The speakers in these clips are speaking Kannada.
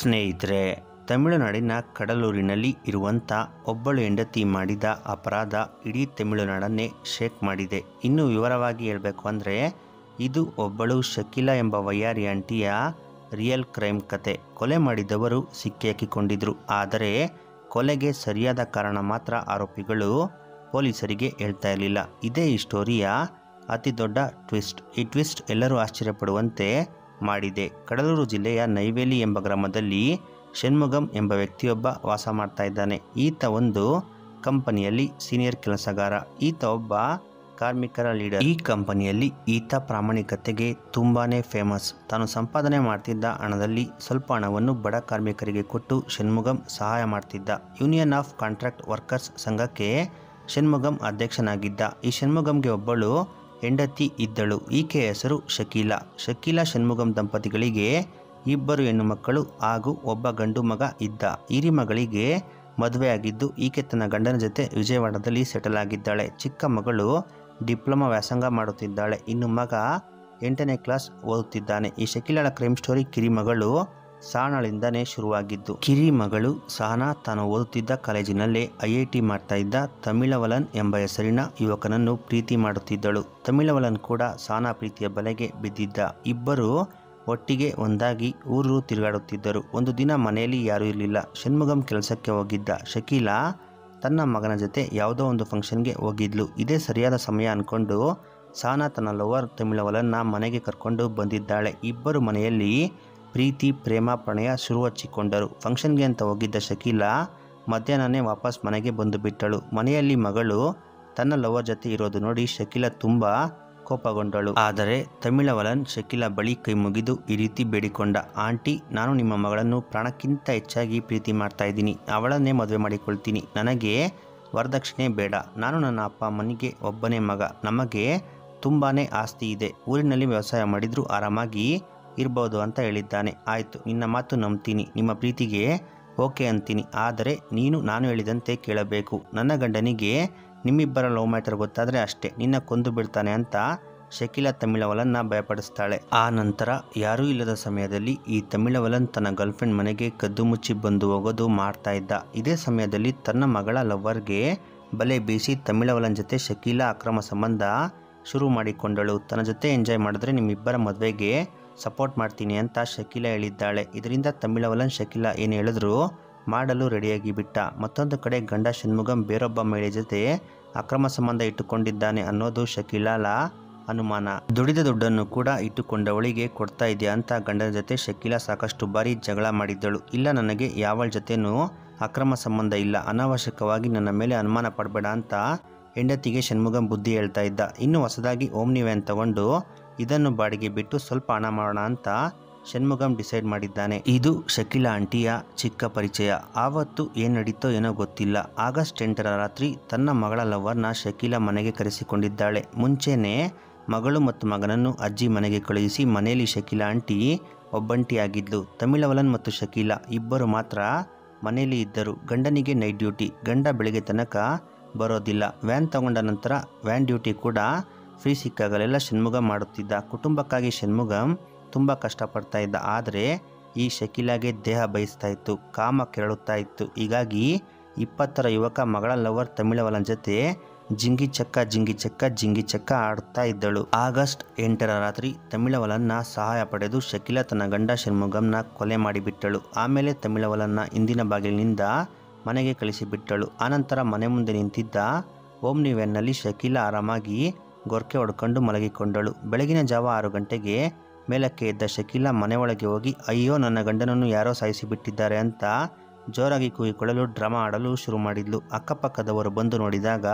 ಸ್ನೇಹಿತರೆ, ತಮಿಳುನಾಡಿನ ಕಡಲೂರಿನಲ್ಲಿ ಇರುವಂಥ ಒಬ್ಬಳು ಹೆಂಡತಿ ಮಾಡಿದ ಅಪರಾಧ ಇಡೀ ತಮಿಳುನಾಡನ್ನೇ ಶೇಕ್ ಮಾಡಿದೆ. ಇನ್ನು ವಿವರವಾಗಿ ಹೇಳಬೇಕು ಅಂದರೆ, ಇದು ಒಬ್ಬಳು ಶಕೀಲಾ ಎಂಬ ವೈಯಾರಿ ಆಂಟಿಯ ರಿಯಲ್ ಕ್ರೈಮ್ ಕತೆ. ಕೊಲೆ ಮಾಡಿದವರು ಸಿಕ್ಕಿಹಾಕಿಕೊಂಡಿದ್ರು ಆದರೆ, ಕೊಲೆಗೆ ಸರಿಯಾದ ಕಾರಣ ಮಾತ್ರ ಆರೋಪಿಗಳು ಪೊಲೀಸರಿಗೆ ಹೇಳ್ತಾ ಇರಲಿಲ್ಲ. ಇದೇ ಈ ಸ್ಟೋರಿಯ ಅತಿ ದೊಡ್ಡ ಟ್ವಿಸ್ಟ್. ಈ ಟ್ವಿಸ್ಟ್ ಎಲ್ಲರೂ ಆಶ್ಚರ್ಯಪಡುವಂತೆ ಮಾಡಿದೆ. ಕಡಲೂರು ಜಿಲ್ಲೆಯ ನೈವೇಲಿ ಎಂಬ ಗ್ರಾಮದಲ್ಲಿ ಷಣ್ಮುಗಂ ಎಂಬ ವ್ಯಕ್ತಿಯೊಬ್ಬ ವಾಸ ಮಾಡ್ತಾ ಇದ್ದಾನೆ. ಈತ ಒಂದು ಕಂಪನಿಯಲ್ಲಿ ಸೀನಿಯರ್ ಕೆಲಸಗಾರ. ಈತ ಒಬ್ಬ ಕಾರ್ಮಿಕರ ಲೀಡರ್. ಈ ಕಂಪನಿಯಲ್ಲಿ ಈತ ಪ್ರಾಮಾಣಿಕತೆಗೆ ತುಂಬಾನೇ ಫೇಮಸ್. ತಾನು ಸಂಪಾದನೆ ಮಾಡ್ತಿದ್ದ ಹಣದಲ್ಲಿ ಸ್ವಲ್ಪ ಹಣವನ್ನು ಬಡ ಕಾರ್ಮಿಕರಿಗೆ ಕೊಟ್ಟು ಷಣ್ಮುಗಂ ಸಹಾಯ ಮಾಡ್ತಿದ್ದ. ಯೂನಿಯನ್ ಆಫ್ ಕಾಂಟ್ರಾಕ್ಟ್ ವರ್ಕರ್ಸ್ ಸಂಘಕ್ಕೆ ಷಣ್ಮುಗಂ ಅಧ್ಯಕ್ಷನಾಗಿದ್ದ. ಈ ಷಣ್ಮುಗಂಗೆ ಒಬ್ಬಳು ಹೆಂಡತಿ ಇದ್ದಳು. ಈಕೆಯ ಹೆಸರು ಶಕೀಲಾ. ಶಕೀಲಾ ಷಣ್ಮುಗಂ ದಂಪತಿಗಳಿಗೆ ಇಬ್ಬರು ಹೆಣ್ಣು ಮಕ್ಕಳು ಹಾಗೂ ಒಬ್ಬ ಗಂಡು ಮಗ ಇದ್ದ. ಮಗಳಿಗೆ ಮದುವೆಯಾಗಿದ್ದು, ಈಕೆ ತನ್ನ ಗಂಡನ ಜೊತೆ ವಿಜಯವಾಡದಲ್ಲಿ ಸೆಟಲ್ ಆಗಿದ್ದಾಳೆ. ಚಿಕ್ಕ ಮಗಳು ಡಿಪ್ಲೊಮಾ ವ್ಯಾಸಂಗ ಮಾಡುತ್ತಿದ್ದಾಳೆ. ಇನ್ನು ಮಗ ಎಂಟನೇ ಕ್ಲಾಸ್ ಓದುತ್ತಿದ್ದಾನೆ. ಈ ಶಕೀಲಾಳ ಕ್ರೈಮ್ ಸ್ಟೋರಿ ಕಿರಿಮಗಳು ಸಾಣಳಿಂದನೇ ಶುರುವಾಗಿದ್ದು. ಕಿರಿ ಮಗಳು ಸಹನಾ ತಾನು ಓದುತ್ತಿದ್ದ ಕಾಲೇಜಿನಲ್ಲೇ ಐಐಟಿ ಮಾಡ್ತಾ ಇದ್ದ ತಮಿಳವಲನ್ ಎಂಬ ಹೆಸರಿನ ಯುವಕನನ್ನು ಪ್ರೀತಿ ಮಾಡುತ್ತಿದ್ದಳು. ತಮಿಳವಲನ್ ಕೂಡ ಸಹನಾ ಪ್ರೀತಿಯ ಬಲೆಗೆ ಬಿದ್ದಿದ್ದ. ಇಬ್ಬರು ಒಟ್ಟಿಗೆ ಒಂದಾಗಿ ಊರು ತಿರುಗಾಡುತ್ತಿದ್ದರು. ಒಂದು ದಿನ ಮನೆಯಲ್ಲಿ ಯಾರೂ ಇರಲಿಲ್ಲ. ಷಣ್ಮುಗಂ ಕೆಲಸಕ್ಕೆ ಹೋಗಿದ್ದ ಶಕೀಲಾ ತನ್ನ ಮಗನ ಜೊತೆ ಯಾವುದೋ ಒಂದು ಫಂಕ್ಷನ್ಗೆ ಹೋಗಿದ್ಲು. ಇದೇ ಸರಿಯಾದ ಸಮಯ ಅಂದ್ಕೊಂಡು ಸಾನಾ ತನ್ನ ಲವರ್ ತಮಿಳವಲನ್ನ ಮನೆಗೆ ಕರ್ಕೊಂಡು ಬಂದಿದ್ದಾಳೆ. ಇಬ್ಬರು ಮನೆಯಲ್ಲಿ ಪ್ರೀತಿ, ಪ್ರೇಮ, ಪ್ರಣಯ ಶುರು ಹಚ್ಚಿಕೊಂಡರು. ಫಂಕ್ಷನ್ಗೆ ಅಂತ ಹೋಗಿದ್ದ ಶಕೀಲಾ ಮಧ್ಯಾಹ್ನನೇ ವಾಪಸ್ ಮನೆಗೆ ಬಂದು ಬಿಟ್ಟಳು. ಮನೆಯಲ್ಲಿ ಮಗಳು ತನ್ನ ಲವರ್ ಜೊತೆ ಇರೋದು ನೋಡಿ ಶಕೀಲಾ ತುಂಬ ಕೋಪಗೊಂಡಳು. ಆದರೆ ತಮಿಳವಲನ್ ಶಕೀಲಾ ಬಳಿ ಕೈ ಮುಗಿದು ಈ ರೀತಿ ಬೇಡಿಕೊಂಡ, ಆಂಟಿ, ನಾನು ನಿಮ್ಮ ಮಗಳನ್ನು ಪ್ರಾಣಕ್ಕಿಂತ ಹೆಚ್ಚಾಗಿ ಪ್ರೀತಿ ಮಾಡ್ತಾ ಇದ್ದೀನಿ. ಅವಳನ್ನೇ ಮದುವೆ ಮಾಡಿಕೊಳ್ತೀನಿ. ನನಗೆ ವರದಕ್ಷಿಣೆ ಬೇಡ. ನಾನು ನನ್ನ ಅಪ್ಪ ಅಮ್ಮನಿಗೆ ಒಬ್ಬನೇ ಮಗ. ನಮಗೆ ತುಂಬಾ ಆಸ್ತಿ ಇದೆ. ಊರಿನಲ್ಲಿ ವ್ಯವಸಾಯ ಮಾಡಿದರೂ ಆರಾಮಾಗಿ ಇರ್ಬೋದು ಅಂತ ಹೇಳಿದ್ದಾನೆ. ಆಯಿತು, ನಿನ್ನ ಮಾತು ನಂಬ್ತೀನಿ. ನಿಮ್ಮ ಪ್ರೀತಿಗೆ ಓಕೆ ಅಂತೀನಿ. ಆದರೆ ನೀನು, ನಾನು ಹೇಳಿದಂತೆ ಕೇಳಬೇಕು. ನನ್ನ ಗಂಡನಿಗೆ ನಿಮ್ಮಿಬ್ಬರ ಲವ್ ಮ್ಯಾಟರ್ ಗೊತ್ತಾದರೆ ಅಷ್ಟೇ. ನಿನ್ನ ಕೊಂದು ಬಿಡ್ತಾನೆ ಅಂತ ಶಕೀಲಾ ತಮಿಳವಲನ್ನ ಭಯಪಡಿಸ್ತಾಳೆ. ಆ ನಂತರ ಯಾರೂ ಇಲ್ಲದ ಸಮಯದಲ್ಲಿ ಈ ತಮಿಳವಲನ್ ತನ್ನ ಗರ್ಲ್ಫ್ರೆಂಡ್ ಮನೆಗೆ ಕದ್ದು ಮುಚ್ಚಿ ಬಂದು ಹೋಗೋದು ಮಾಡ್ತಾ ಇದ್ದ. ಇದೇ ಸಮಯದಲ್ಲಿ ತನ್ನ ಮಗಳ ಲವ್ವರ್ಗೆ ಬಲೆ ಬೀಸಿ ತಮಿಳವಲನ್ ಜೊತೆ ಶಕೀಲಾ ಅಕ್ರಮ ಸಂಬಂಧ ಶುರು ಮಾಡಿಕೊಂಡಳು. ತನ್ನ ಜೊತೆ ಎಂಜಾಯ್ ಮಾಡಿದ್ರೆ ನಿಮ್ಮಿಬ್ಬರ ಮದುವೆಗೆ ಸಪೋರ್ಟ್ ಮಾಡ್ತೀನಿ ಅಂತ ಶಕೀಲಾ ಹೇಳಿದ್ದಾಳೆ. ಇದರಿಂದ ತಮಿಳವಲನ್ ಶಕೀಲಾ ಏನು ಹೇಳಿದ್ರು? ಮಾಡಲು ರೆಡಿಯಾಗಿ ಬಿಟ್ಟ. ಮತ್ತೊಂದು ಕಡೆ ಗಂಡ ಷಣ್ಮುಗಂ ಬೇರೊಬ್ಬ ಮಹಿಳೆ ಜೊತೆ ಅಕ್ರಮ ಸಂಬಂಧ ಇಟ್ಟುಕೊಂಡಿದ್ದಾನೆ ಅನ್ನೋದು ಶಕೀಲಾಲ ಅನುಮಾನ. ದುಡಿದ ದುಡ್ಡನ್ನು ಕೂಡ ಇಟ್ಟುಕೊಂಡವಳಿಗೆ ಕೊಡ್ತಾ ಇದೆಯಾ ಅಂತ ಗಂಡನ ಜೊತೆ ಶಕೀಲಾ ಸಾಕಷ್ಟು ಬಾರಿ ಜಗಳ ಮಾಡಿದ್ದಳು. ಇಲ್ಲ ನನಗೆ ಯಾವಳ ಜೊತೆನೂ ಅಕ್ರಮ ಸಂಬಂಧ ಇಲ್ಲ. ಅನಾವಶ್ಯಕವಾಗಿ ನನ್ನ ಮೇಲೆ ಅನುಮಾನ ಪಡಬೇಡ ಅಂತ ಹೆಂಡತಿಗೆ ಷಣ್ಮುಗಂ ಬುದ್ಧಿ ಹೇಳ್ತಾ ಇದ್ದ. ಇನ್ನು ಹೊಸದಾಗಿ ಓಮ್ನಿ ವ್ಯಾನ್ ತಗೊಂಡು ಇದನ್ನು ಬಾಡಿಗೆ ಬಿಟ್ಟು ಸ್ವಲ್ಪ ಹಣ ಮಾಡೋಣ ಅಂತ ಷಣ್ಮುಗಂ ಡಿಸೈಡ್ ಮಾಡಿದ್ದಾನೆ. ಇದು ಶಕೀಲ ಆಂಟಿಯ ಚಿಕ್ಕ ಪರಿಚಯ. ಆವತ್ತು ಏನು ನಡೀತೋ ಏನೋ ಗೊತ್ತಿಲ್ಲ. ಆಗಸ್ಟ್ ಎಂಟರ ರಾತ್ರಿ ತನ್ನ ಮಗಳ ಲವರ್ನ ಶಕೀಲ ಮನೆಗೆ ಕರೆಸಿಕೊಂಡಿದ್ದಾಳೆ. ಮುಂಚೆನೇ ಮಗಳು ಮತ್ತು ಮಗನನ್ನು ಅಜ್ಜಿ ಮನೆಗೆ ಕಳುಹಿಸಿ ಮನೆಯಲ್ಲಿ ಶಕೀಲ ಆಂಟಿ ಒಬ್ಬಂಟಿಯಾಗಿದ್ಲು. ತಮಿಳವಲನ್ ಮತ್ತು ಶಕೀಲ ಇಬ್ಬರು ಮಾತ್ರ ಮನೆಯಲ್ಲಿ ಇದ್ದರು. ಗಂಡನಿಗೆ ನೈಟ್ ಡ್ಯೂಟಿ ಗಂಡ ಬೆಳಿಗ್ಗೆ ತನಕ ಬರೋದಿಲ್ಲ. ವ್ಯಾನ್ ತಗೊಂಡ ನಂತರ ವ್ಯಾನ್ ಡ್ಯೂಟಿ ಕೂಡ ಫ್ರೀ ಸಿಕ್ಕಾಗಲೆಲ್ಲ ಷಣ್ಮುಗ ಮಾಡುತ್ತಿದ್ದ. ಕುಟುಂಬಕ್ಕಾಗಿ ಷಣ್ಮುಗಂ ತುಂಬ ಕಷ್ಟಪಡ್ತಾ ಇದ್ದ. ಆದರೆ ಈ ಶಕೀಲಾಗೆ ದೇಹ ಬಯಸ್ತಾ ಇತ್ತು. ಕಾಮ ಕೆರಳುತ್ತಾ ಇತ್ತು. ಹೀಗಾಗಿ ಇಪ್ಪತ್ತರ ಯುವಕ ಮಗಳ ಲವರ್ ತಮಿಳವಲನ ಜೊತೆ ಜಿಂಗಿ ಚಕ್ಕ ಜಿಂಗಿ ಚಕ್ಕ ಜಿಂಗಿ ಚಕ್ಕ ಆಡ್ತಾ ಇದ್ದಳು. ಆಗಸ್ಟ್ ಎಂಟರ ರಾತ್ರಿ ತಮಿಳವಲನ್ನ ಸಹಾಯ ಪಡೆದು ಶಕೀಲ ತನ್ನ ಗಂಡ ಷಣ್ಮುಗಂನ ಕೊಲೆ ಮಾಡಿಬಿಟ್ಟಳು. ಆಮೇಲೆ ತಮಿಳವಲನ್ನ ಇಂದಿನ ಬಾಗಿಲಿನಿಂದ ಮನೆಗೆ ಕಳಿಸಿಬಿಟ್ಟಳು. ಆನಂತರ ಮನೆ ಮುಂದೆ ನಿಂತಿದ್ದ ಓಮ್ನಿ ವ್ಯಾನ್ನಲ್ಲಿ ಶಕೀಲ ಆರಾಮಾಗಿ ಗೊರ್ಕೆ ಹೊಡ್ಕೊಂಡು ಮಲಗಿಕೊಂಡಳು. ಬೆಳಗಿನ ಜಾವ ಆರು ಗಂಟೆಗೆ ಮೇಲಕ್ಕೆ ಎದ್ದ ಶಕೀಲಾ ಮನೆ ಒಳಗೆ ಹೋಗಿ, ಅಯ್ಯೋ, ನನ್ನ ಗಂಡನನ್ನು ಯಾರೋ ಸಾಯಿಸಿಬಿಟ್ಟಿದ್ದಾರೆ ಅಂತ ಜೋರಾಗಿ ಕೂಗಿಕೊಳ್ಳಲು ಡ್ರಾಮಾ ಆಡಲು ಶುರು ಮಾಡಿದ್ಲು. ಅಕ್ಕಪಕ್ಕದವರು ಬಂದು ನೋಡಿದಾಗ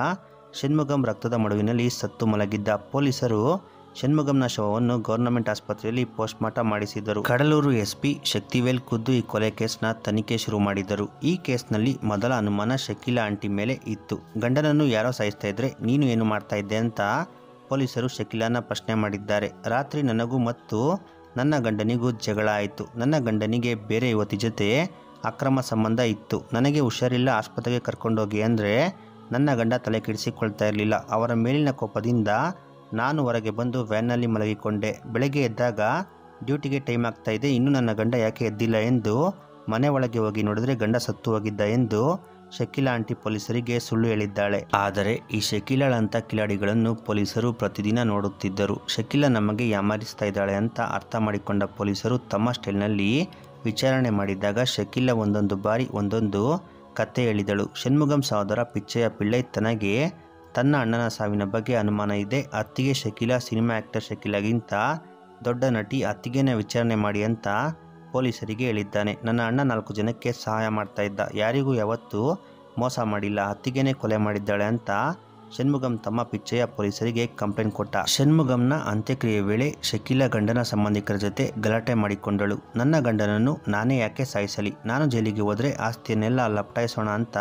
ಷಣ್ಮುಗಂ ರಕ್ತದ ಮಡುವಿನಲ್ಲಿ ಸತ್ತು ಮಲಗಿದ್ದ ಪೊಲೀಸರು ಷಣ್ಮುಗಂನ ಶವವನ್ನು ಗವರ್ನಮೆಂಟ್ ಆಸ್ಪತ್ರೆಯಲ್ಲಿ ಪೋಸ್ಟ್ಮಾರ್ಟಂ ಮಾಡಿಸಿದರು ಕಡಲೂರು ಎಸ್ಪಿ ಶಕ್ತಿವೇಲ್ ಖುದ್ದು ಈ ಕೊಲೆ ಕೇಸ್ನ ತನಿಖೆ ಶುರು ಮಾಡಿದರು ಈ ಕೇಸ್ನಲ್ಲಿ ಮೊದಲ ಅನುಮಾನ ಶಕೀಲಾ ಆಂಟಿ ಮೇಲೆ ಇತ್ತು. ಗಂಡನನ್ನು ಯಾರೋ ಸಾಯಿಸ್ತಾ ಇದ್ರೆ ನೀನು ಏನು ಮಾಡ್ತಾ ಇದ್ದೆ ಅಂತ ಪೊಲೀಸರು ಶಕೀಲಾನ ಪ್ರಶ್ನೆ ಮಾಡಿದ್ದಾರೆ. ರಾತ್ರಿ ನನಗೂ ಮತ್ತು ನನ್ನ ಗಂಡನಿಗೂ ಜಗಳ ಆಯಿತು. ನನ್ನ ಗಂಡನಿಗೆ ಬೇರೆ ಯುವತಿ ಜೊತೆ ಅಕ್ರಮ ಸಂಬಂಧ ಇತ್ತು. ನನಗೆ ಹುಷಾರಿಲ್ಲ, ಆಸ್ಪತ್ರೆಗೆ ಕರ್ಕೊಂಡೋಗಿ ಅಂದರೆ ನನ್ನ ಗಂಡ ತಲೆ ಕೆಡಿಸಿಕೊಳ್ತಾ ಇರಲಿಲ್ಲ. ಅವರ ಮೇಲಿನ ಕೋಪದಿಂದ ನಾನು ಹೊರಗೆ ಬಂದು ವ್ಯಾನ್ನಲ್ಲಿ ಮಲಗಿಕೊಂಡೆ. ಬೆಳಗ್ಗೆ ಎದ್ದಾಗ ಡ್ಯೂಟಿಗೆ ಟೈಮ್ ಆಗ್ತಾ ಇದೆ. ಇನ್ನೂ ನನ್ನ ಗಂಡ ಯಾಕೆ ಎದ್ದಿಲ್ಲ ಎಂದು ಮನೆ ಒಳಗೆ ಹೋಗಿ ನೋಡಿದ್ರೆ ಗಂಡ ಸತ್ತು ಹೋಗಿದ್ದ ಎಂದು ಶಕೀಲಾ ಆಂಟಿ ಪೊಲೀಸರಿಗೆ ಸುಳ್ಳು ಹೇಳಿದ್ದಾಳೆ. ಆದರೆ ಈ ಶಕೀಲಾಳಂತ ಕಿಲಾಡಿಗಳನ್ನು ಪೊಲೀಸರು ಪ್ರತಿದಿನ ನೋಡುತ್ತಿದ್ದರು. ಶಕೀಲಾ ನಮಗೆ ಯಾಮಾರಿಸ್ತಾ ಇದ್ದಾಳೆ ಅಂತ ಅರ್ಥ ಮಾಡಿಕೊಂಡ ಪೊಲೀಸರು ತಮ್ಮ ಸ್ಟೈಲ್ನಲ್ಲಿ ವಿಚಾರಣೆ ಮಾಡಿದಾಗ ಶಕೀಲಾ ಒಂದೊಂದು ಬಾರಿ ಒಂದೊಂದು ಕತೆ ಹೇಳಿದಳು. ಷಣ್ಮುಗಂ ಸಹೋದರ ಪಿಚ್ಚೆಯ ಪಿಳ್ಳೈ ತನಗೆ ತನ್ನ ಅಣ್ಣನ ಸಾವಿನ ಬಗ್ಗೆ ಅನುಮಾನ ಇದೆ. ಅತ್ತಿಗೆ ಶಕೀಲಾ, ಸಿನಿಮಾ ಆ್ಯಕ್ಟರ್ ಶಕೀಲಾಗಿಂತ ದೊಡ್ಡ ನಟಿ ಅತ್ತಿಗೆನ ವಿಚಾರಣೆ ಮಾಡಿ ಅಂತ ಪೊಲೀಸರಿಗೆ ಹೇಳಿದ್ದಾನೆ. ನನ್ನ ಅಣ್ಣ ನಾಲ್ಕು ಜನಕ್ಕೆ ಸಹಾಯ ಮಾಡ್ತಾ ಇದ್ದ. ಯಾರಿಗೂ ಯಾವತ್ತೂ ಮೋಸ ಮಾಡಿಲ್ಲ. ಅತ್ತಿಗೆನೇ ಕೊಲೆ ಮಾಡಿದ್ದಾಳೆ ಅಂತ ಷಣ್ಮುಗಂ ತಮ್ಮ ಪಿಚ್ಚಯ್ಯ ಪೊಲೀಸರಿಗೆ ಕಂಪ್ಲೇಂಟ್ ಕೊಟ್ಟ. ಷಣ್ಮುಗಂನ ಅಂತ್ಯಕ್ರಿಯೆ ವೇಳೆ ಶಕೀಲಾ ಗಂಡನ ಸಂಬಂಧಿಕರ ಜೊತೆ ಗಲಾಟೆ ಮಾಡಿಕೊಂಡಳು. ನನ್ನ ಗಂಡನನ್ನು ನಾನೇ ಯಾಕೆ ಸಾಯಿಸಲಿ? ನಾನು ಜೈಲಿಗೆ ಹೋದರೆ ಆಸ್ತಿಯನ್ನೆಲ್ಲ ಲಪಟಾಯಿಸೋಣ ಅಂತ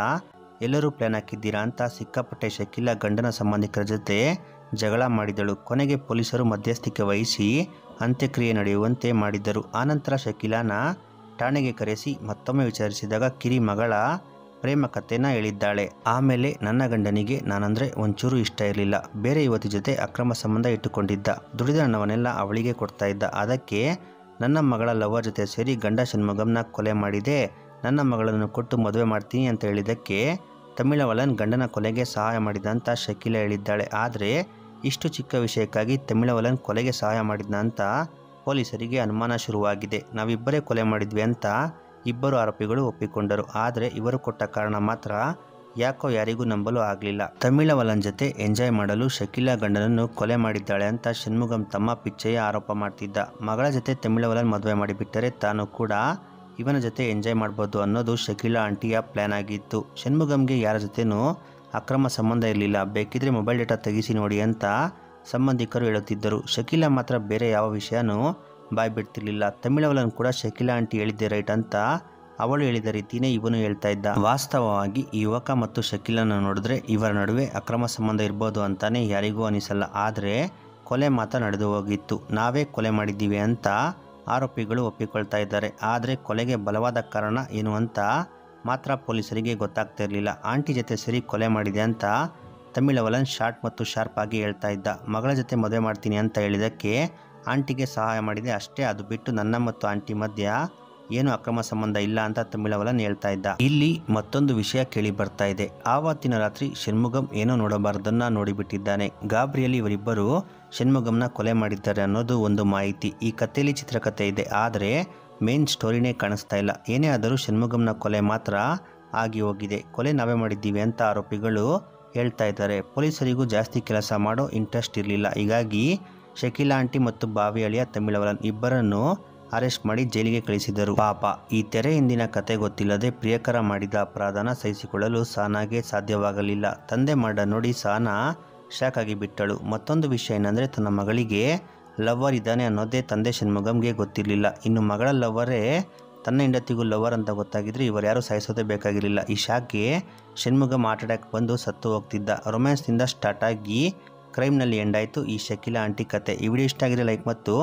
ಎಲ್ಲರೂ ಪ್ಲಾನ್ ಹಾಕಿದ್ದೀರಾ ಅಂತ ಸಿಕ್ಕಾಪಟ್ಟೆ ಶಕೀಲ ಗಂಡನ ಸಂಬಂಧಿಕರ ಜೊತೆ ಜಗಳ ಮಾಡಿದಳು. ಕೊನೆಗೆ ಪೊಲೀಸರು ಮಧ್ಯಸ್ಥಿಕೆ ವಹಿಸಿ ಅಂತ್ಯಕ್ರಿಯೆ ನಡೆಯುವಂತೆ ಮಾಡಿದ್ದರು. ಆನಂತರ ಶಕೀಲಾನ ಠಾಣೆಗೆ ಕರೆಸಿ ಮತ್ತೊಮ್ಮೆ ವಿಚಾರಿಸಿದಾಗ ಕಿರಿ ಮಗಳ ಪ್ರೇಮ ಕಥೆನ ಹೇಳಿದ್ದಾಳೆ. ಆಮೇಲೆ ನನ್ನ ಗಂಡನಿಗೆ ನಾನಂದ್ರೆ ಒಂಚೂರು ಇಷ್ಟ ಇರಲಿಲ್ಲ. ಬೇರೆ ಯುವತಿ ಜೊತೆ ಅಕ್ರಮ ಸಂಬಂಧ ಇಟ್ಟುಕೊಂಡಿದ್ದ. ದುಡಿದ ಹಣವನ್ನೆಲ್ಲ ಅವಳಿಗೆ ಕೊಡ್ತಾ ಇದ್ದ. ಅದಕ್ಕೆ ನನ್ನ ಮಗಳ ಲವರ್ ಜೊತೆ ಸೇರಿ ಗಂಡ ಷಣ್ಮುಗಂನ ಕೊಲೆ ಮಾಡಿದೆ. ನನ್ನ ಮಗಳನ್ನು ಕೊಟ್ಟು ಮದುವೆ ಮಾಡ್ತೀನಿ ಅಂತ ಹೇಳಿದ್ದಕ್ಕೆ ತಮಿಳವಲನ್ ಗಂಡನ ಕೊಲೆಗೆ ಸಹಾಯ ಮಾಡಿದ ಅಂತ ಶಕೀಲಾ ಹೇಳಿದ್ದಾಳೆ. ಆದರೆ ಇಷ್ಟು ಚಿಕ್ಕ ವಿಷಯಕ್ಕಾಗಿ ತಮಿಳವಲನ್ ಕೊಲೆಗೆ ಸಹಾಯ ಮಾಡಿದ್ನ ಅಂತ ಪೊಲೀಸರಿಗೆ ಅನುಮಾನ ಶುರುವಾಗಿದೆ. ನಾವಿಬ್ಬರೇ ಕೊಲೆ ಮಾಡಿದ್ವಿ ಅಂತ ಇಬ್ಬರು ಆರೋಪಿಗಳು ಒಪ್ಪಿಕೊಂಡರು. ಆದರೆ ಇವರು ಕೊಟ್ಟ ಕಾರಣ ಮಾತ್ರ ಯಾಕೋ ಯಾರಿಗೂ ನಂಬಲು ಆಗಲಿಲ್ಲ. ತಮಿಳವಲನ್ ಜೊತೆ ಎಂಜಾಯ್ ಮಾಡಲು ಶಕೀಲಾ ಗಂಡನನ್ನು ಕೊಲೆ ಮಾಡಿದ್ದಾಳೆ ಅಂತ ಷಣ್ಮುಗಂ ತಮ್ಮ ಪಿಚ್ಚೆಯ ಆರೋಪ ಮಾಡ್ತಿದ್ದ. ಮಗಳ ಜೊತೆ ತಮಿಳವಲನ್ ಮದುವೆ ಮಾಡಿಬಿಟ್ಟರೆ ತಾನು ಕೂಡ ಇವನ ಜೊತೆ ಎಂಜಾಯ್ ಮಾಡ್ಬೋದು ಅನ್ನೋದು ಶಕೀಲಾ ಆಂಟಿಯ ಪ್ಲ್ಯಾನ್ ಆಗಿತ್ತು. ಷಣ್ಮುಗಮ್ಗೆ ಯಾರ ಜೊತೆನೂ ಅಕ್ರಮ ಸಂಬಂಧ ಇರಲಿಲ್ಲ. ಬೇಕಿದ್ರೆ ಮೊಬೈಲ್ ಡೇಟಾ ತೆಗಿಸಿ ನೋಡಿ ಅಂತ ಸಂಬಂಧಿಕರು ಹೇಳುತ್ತಿದ್ದರು. ಶಕೀಲಾ ಮಾತ್ರ ಬೇರೆ ಯಾವ ವಿಷಯನೂ ಬಾಯ್ ಬಿಡ್ತಿರ್ಲಿಲ್ಲ. ತಮಿಳವಲನ್ ಕೂಡ ಶಕೀಲಾ ಆಂಟಿ ಹೇಳಿದ್ದೆ ರೈಟ್ ಅಂತ ಅವಳು ಹೇಳಿದ ರೀತಿಯೇ ಇವನು ಹೇಳ್ತಾ ಇದ್ದ. ವಾಸ್ತವವಾಗಿ ಈ ಯುವಕ ಮತ್ತು ಶಕೀಲನ ನೋಡಿದ್ರೆ ಇವರ ನಡುವೆ ಅಕ್ರಮ ಸಂಬಂಧ ಇರ್ಬೋದು ಅಂತಾನೆ ಯಾರಿಗೂ ಅನಿಸಲ್ಲ. ಆದರೆ ಕೊಲೆ ಮಾತ್ರ ನಡೆದು ಹೋಗಿತ್ತು. ನಾವೇ ಕೊಲೆ ಮಾಡಿದ್ದೀವಿ ಅಂತ ಆರೋಪಿಗಳು ಒಪ್ಪಿಕೊಳ್ತಾ ಇದ್ದಾರೆ. ಆದರೆ ಕೊಲೆಗೆ ಬಲವಾದ ಕಾರಣ ಏನು ಅಂತ ಮಾತ್ರ ಪೊಲೀಸರಿಗೆ ಗೊತ್ತಾಗ್ತಾ ಇರಲಿಲ್ಲ ಆಂಟಿ ಜೊತೆ ಸೇರಿ ಕೊಲೆ ಮಾಡಿದೆ ಅಂತ ತಮಿಳವಲನ್ ಶಾರ್ಟ್ ಮತ್ತು ಶಾರ್ಪ್ ಆಗಿ ಹೇಳ್ತಾ ಇದ್ದ. ಮಗಳ ಜೊತೆ ಮದುವೆ ಮಾಡ್ತೀನಿ ಅಂತ ಹೇಳಿದಕ್ಕೆ ಆಂಟಿಗೆ ಸಹಾಯ ಮಾಡಿದೆ. ಅಷ್ಟೇ, ಅದು ಬಿಟ್ಟು ನನ್ನ ಮತ್ತು ಆಂಟಿ ಮಧ್ಯ ಏನು ಅಕ್ರಮ ಸಂಬಂಧ ಇಲ್ಲ ಅಂತ ತಮಿಳವಲನ್ ಹೇಳ್ತಾ ಇದ್ದ. ಇಲ್ಲಿ ಮತ್ತೊಂದು ವಿಷಯ ಕೇಳಿ ಬರ್ತಾ ಇದೆ. ಆವತ್ತಿನ ರಾತ್ರಿ ಷಣ್ಮುಗಂ ಏನೋ ನೋಡಬಾರ್ದನ್ನ ನೋಡಿಬಿಟ್ಟಿದ್ದಾನೆ. ಗಾಬ್ರಿಯಲ್ಲಿ ಇವರಿಬ್ಬರು ಷಣ್ಮುಗಂನ ಕೊಲೆ ಮಾಡಿದ್ದಾರೆ ಅನ್ನೋದು ಒಂದು ಮಾಹಿತಿ. ಈ ಕಥೆಯಲ್ಲಿ ಚಿತ್ರಕಥೆ ಇದೆ. ಆದರೆ ಮೇನ್ ಸ್ಟೋರಿನೇ ಕಾಣಿಸ್ತಾ ಇಲ್ಲ. ಏನೇ ಆದರೂ ಷಣ್ಮುಗಂನ ಕೊಲೆ ಮಾತ್ರ ಆಗಿ ಹೋಗಿದೆ. ಕೊಲೆ ನಾವೇ ಮಾಡಿದ್ದೀವಿ ಅಂತ ಆರೋಪಿಗಳು ಹೇಳ್ತಾ ಇದ್ದಾರೆ. ಪೊಲೀಸರಿಗೂ ಜಾಸ್ತಿ ಕೆಲಸ ಮಾಡೋ ಇಂಟ್ರೆಸ್ಟ್ ಇರಲಿಲ್ಲ. ಹೀಗಾಗಿ ಶಕೀಲಾ ಆಂಟಿ ಮತ್ತು ಬಾವಿ ಅಳಿಯ ತಮಿಳವಲನ್ ಇಬ್ಬರನ್ನು ಅರೆಸ್ಟ್ ಮಾಡಿ ಜೈಲಿಗೆ ಕಳಿಸಿದರು ಪಾಪ, ಈ ತೆರೆ ಹಿಂದಿನ ಕತೆ ಗೊತ್ತಿಲ್ಲದೆ ಪ್ರಿಯಕರ ಮಾಡಿದ ಅಪರಾಧನ ಸಹಿಸಿಕೊಳ್ಳಲು ಸಾನಾಗೆ ಸಾಧ್ಯವಾಗಲಿಲ್ಲ. ತಂದೆ ಮಾಡ ನೋಡಿ ಸಾನಾ ಶಾಕ್ ಆಗಿ ಬಿಟ್ಟಳು. ಮತ್ತೊಂದು ವಿಷಯ ಏನಂದರೆ, ತನ್ನ ಮಗಳಿಗೆ ಲವ್ವರ್ ಇದ್ದಾನೆ ಅನ್ನೋದೇ ತಂದೆ ಷಣ್ಮುಗಂಗೆ ಗೊತ್ತಿರಲಿಲ್ಲ. ಇನ್ನು ಮಗಳ ಲವ್ವರೇ ತನ್ನ ಹೆಂಡತಿಗೂ ಲವರ್ ಅಂತ ಗೊತ್ತಾಗಿದ್ರೆ ಇವರು ಯಾರು ಸಾಯಿಸೋದೇ ಬೇಕಾಗಿರಲಿಲ್ಲ. ಈ ಶಾಕ್ಗೆ ಷಣ್ಮುಗಂ ಹಾರ್ಟ್ ಬಂದು ಸತ್ತು ಹೋಗ್ತಿದ್ದ. ರೊಮ್ಯಾನ್ಸ್ನಿಂದ ಸ್ಟಾರ್ಟ್ ಆಗಿ ಕ್ರೈಮ್ನಲ್ಲಿ ಎಂಡಾಯಿತು ಈ ಶಕೀಲಾ ಆಂಟಿ ಕತೆ. ಈ ವಿಡಿಯೋ ಇಷ್ಟ ಆಗಿದೆ ಲೈಕ್ ಮತ್ತು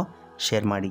ಶೇರ್ ಮಾಡಿ.